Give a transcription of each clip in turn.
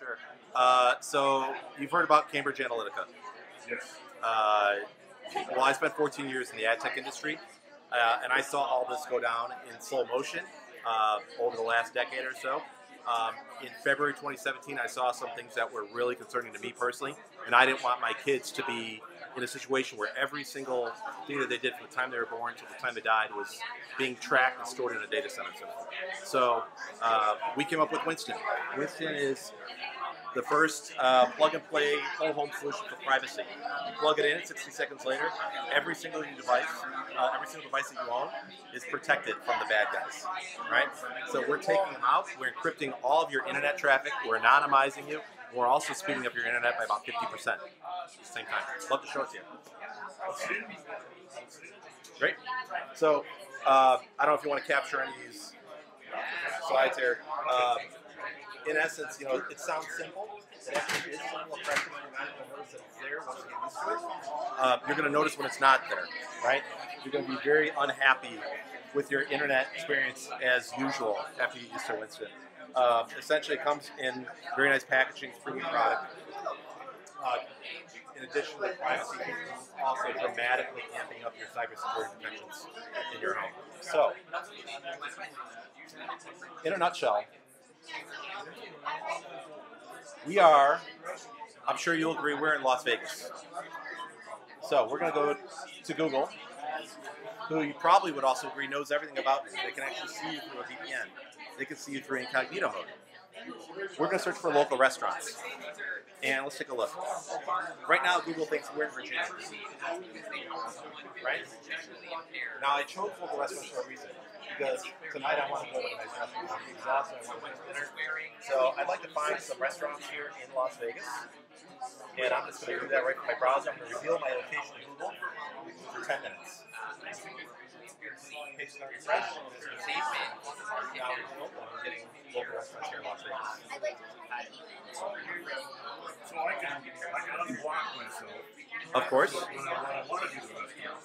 Sure. Uh, so you've heard about Cambridge Analytica. Yes. Uh, well, I spent 14 years in the ad tech industry, uh, and I saw all this go down in slow motion uh, over the last decade or so. Um, in February 2017, I saw some things that were really concerning to me personally, and I didn't want my kids to be in a situation where every single thing that they did from the time they were born to the time they died was being tracked and stored in a data center. So uh, we came up with Winston. Winston is the first uh, plug and play whole home solution for privacy. You plug it in, 60 seconds later, every single device, uh, every single device that you own is protected from the bad guys, right? So we're taking them out, we're encrypting all of your internet traffic, we're anonymizing you, we're also speeding up your internet by about 50% at the same time. Love to show it to you. Great. So uh, I don't know if you want to capture any of these slides here. In essence, you know, it sounds simple. You're going to notice. Uh, you're going to notice when it's not there, right? You're going to be very unhappy with your internet experience as usual after you get used to Winston. Uh, essentially, it comes in very nice packaging, premium product. Uh, in addition to the privacy also dramatically amping up your cybersecurity protections in your home. So, in a nutshell, we are, I'm sure you'll agree, we're in Las Vegas. So we're going to go to Google, who you probably would also agree knows everything about you. They can actually see you through a VPN. They can see you through incognito mode. We're going to search for local restaurants. And let's take a look. Right now, Google thinks we're in Virginia. Right? Now, I chose local restaurants for a reason because tonight I want to go to a nice restaurant. I'm exhausted. I want to nice dinner. So I'd like to find some restaurants here in Las Vegas. And I'm just going to do that right from my browser. I'm going to reveal my location to Google for 10 minutes. Start fresh. Now getting local restaurants here in Las Vegas. So I can, I can unblock myself Of course. when I want to do the restaurant.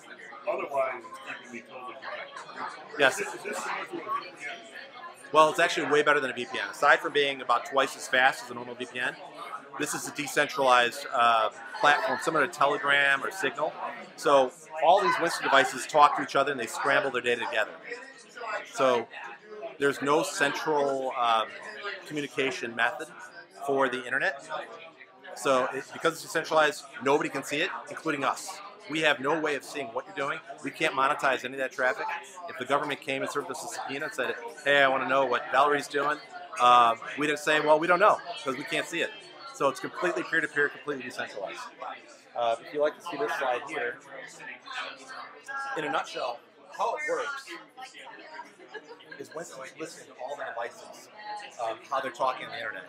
Otherwise, it's keeping me totally protected. Yes. Is this similar to a VPN? Well, it's actually way better than a VPN. Aside from being about twice as fast as a normal VPN, this is a decentralized uh, platform similar to Telegram or Signal. So all these Winston devices talk to each other and they scramble their data together. So there's no central um, communication method for the internet. So it, because it's decentralized, nobody can see it, including us. We have no way of seeing what you're doing. We can't monetize any of that traffic. If the government came and served us a subpoena and said, "Hey, I want to know what Valerie's doing," uh, we didn't say, "Well, we don't know because we can't see it." So it's completely peer-to-peer, completely decentralized. Uh, if you like to see this slide here, in a nutshell, how it works is when Winston's listening to all the devices, um, how they're talking on the internet.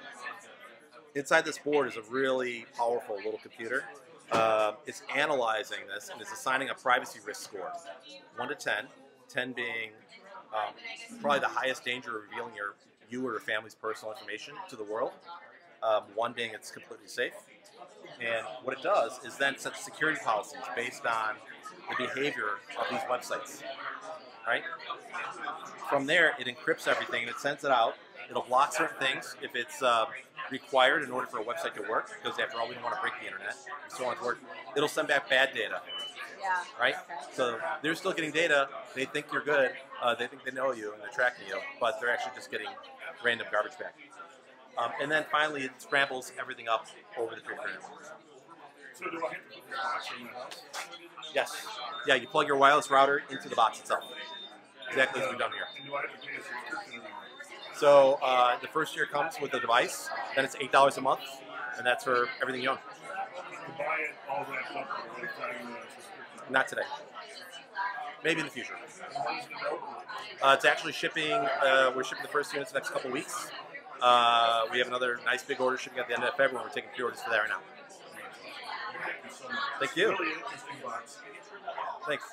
Inside this board is a really powerful little computer. Uh, it's analyzing this and it's assigning a privacy risk score, one to 10, 10 being um, probably the highest danger of revealing your you or your family's personal information to the world. Um, one being it's completely safe. And what it does is then sets security policies based on the behavior of these websites. Right? From there, it encrypts everything and it sends it out. It'll block certain things if it's uh, required in order for a website to work, because after all, we don't want to break the internet and so on work. It'll send back bad data, Yeah. right? Okay. So they're still getting data. They think you're good. Uh, they think they know you and they're tracking you, but they're actually just getting random garbage back. Um, and then finally, it scrambles everything up over the network. So do I have to put the box in house? Yes. Yeah, you plug your wireless router into the box itself. Exactly as we've done here. And do I have to pay a subscription? So uh, the first year comes with the device, then it's eight dollars a month, and that's for everything you own. Not today. Maybe in the future. Uh, it's actually shipping. Uh, we're shipping the first units the next couple weeks. Uh, we have another nice big order shipping at the end of February. We're taking pre-orders for that right now. Thank you so much. Thank you. Really interesting box. Thanks.